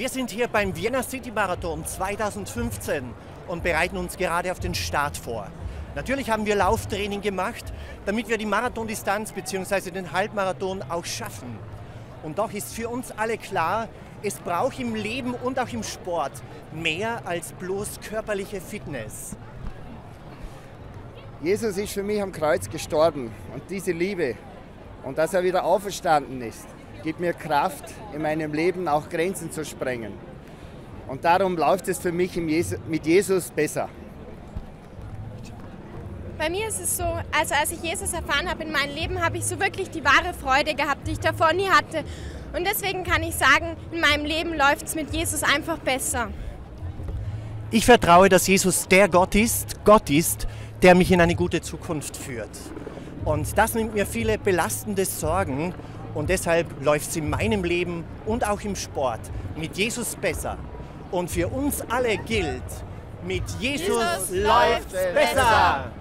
Wir sind hier beim Vienna City Marathon 2015 und bereiten uns gerade auf den Start vor. Natürlich haben wir Lauftraining gemacht, damit wir die Marathondistanz bzw. den Halbmarathon auch schaffen. Und doch ist für uns alle klar, es braucht im Leben und auch im Sport mehr als bloß körperliche Fitness. Jesus ist für mich am Kreuz gestorben und diese Liebe und dass er wieder auferstanden ist, gibt mir Kraft, in meinem Leben auch Grenzen zu sprengen. Und darum läuft es für mich mit Jesus besser. Bei mir ist es so, also als ich Jesus erfahren habe in meinem Leben, habe ich so wirklich die wahre Freude gehabt, die ich davor nie hatte. Und deswegen kann ich sagen, in meinem Leben läuft es mit Jesus einfach besser. Ich vertraue, dass Jesus der Gott ist, Gott ist, der mich in eine gute Zukunft führt. Und das nimmt mir viele belastende Sorgen und deshalb läuft es in meinem Leben und auch im Sport mit Jesus besser. Und für uns alle gilt, mit Jesus, Jesus läuft besser. besser.